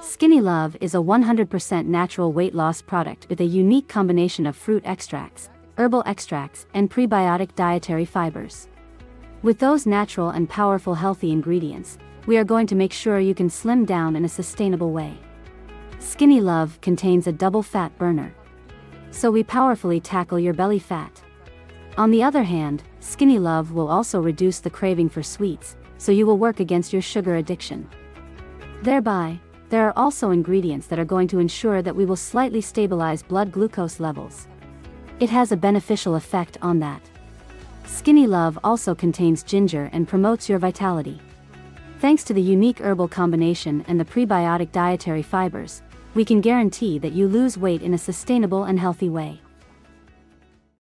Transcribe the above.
Skinny Love is a 100% natural weight loss product with a unique combination of fruit extracts, herbal extracts, and prebiotic dietary fibers. With those natural and powerful healthy ingredients, we are going to make sure you can slim down in a sustainable way. Skinny Love contains a double fat burner. So we powerfully tackle your belly fat. On the other hand, Skinny Love will also reduce the craving for sweets, so you will work against your sugar addiction. Thereby, there are also ingredients that are going to ensure that we will slightly stabilize blood glucose levels. It has a beneficial effect on that. Skinny Love also contains ginger and promotes your vitality. Thanks to the unique herbal combination and the prebiotic dietary fibers, we can guarantee that you lose weight in a sustainable and healthy way.